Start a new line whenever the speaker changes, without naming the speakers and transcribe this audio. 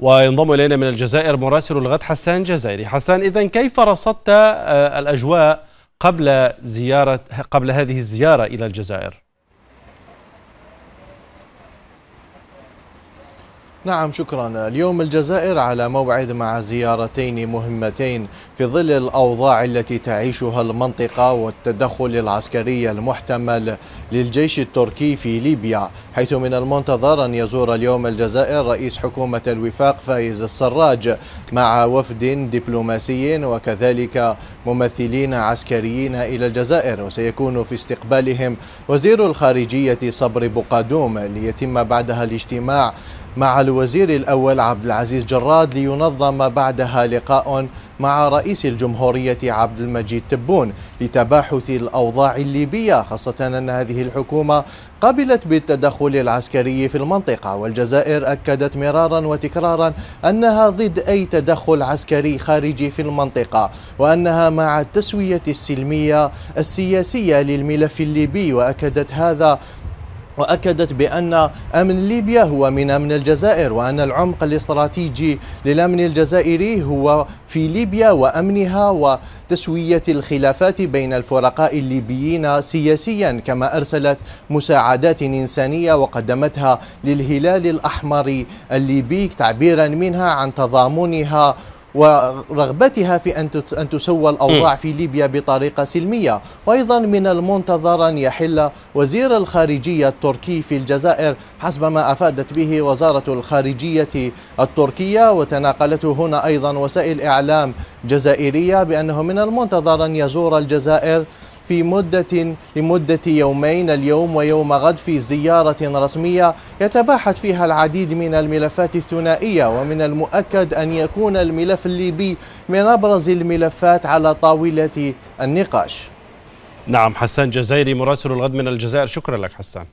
وينضم إلينا من الجزائر مراسل الغد حسان جزائري. حسان إذا كيف رصدت الأجواء قبل زيارة قبل هذه الزيارة إلى الجزائر؟
نعم شكرا. اليوم الجزائر على موعد مع زيارتين مهمتين في ظل الأوضاع التي تعيشها المنطقة والتدخل العسكري المحتمل للجيش التركي في ليبيا. حيث من المنتظر أن يزور اليوم الجزائر رئيس حكومة الوفاق فايز السراج مع وفد دبلوماسي وكذلك ممثلين عسكريين إلى الجزائر وسيكون في استقبالهم وزير الخارجية صبري بقادوم ليتم بعدها الاجتماع مع الوزير الأول عبد العزيز جراد لينظم بعدها لقاء مع رئيس الجمهورية عبد المجيد تبون لتباحث الأوضاع الليبية خاصة أن هذه الحكومة قبلت بالتدخل العسكري في المنطقة. والجزائر أكدت مرارا وتكرارا أنها ضد أي تدخل عسكري خارجي في المنطقة وأنها مع التسوية السلمية السياسية للملف الليبي وأكدت هذا وأكدت بأن أمن ليبيا هو من أمن الجزائر وأن العمق الاستراتيجي للأمن الجزائري هو في ليبيا وأمنها وتسوية الخلافات بين الفرقاء الليبيين سياسيا كما أرسلت مساعدات إنسانية وقدمتها للهلال الأحمر الليبي تعبيرا منها عن تضامنها ورغبتها في أن تسوى الأوضاع في ليبيا بطريقة سلمية. وأيضا من المنتظر أن يحل وزير الخارجية التركي في الجزائر حسب ما أفادت به وزارة الخارجية التركية وتناقلته هنا أيضا وسائل إعلام جزائرية بأنه من المنتظر أن يزور الجزائر في مدة لمدة يومين اليوم ويوم غد في زيارة رسمية يتباحث فيها العديد من الملفات الثنائية ومن المؤكد أن يكون الملف الليبي من أبرز الملفات على طاولة النقاش.
نعم حسان جزائري مراسل الغد من الجزائر. شكرا لك حسان.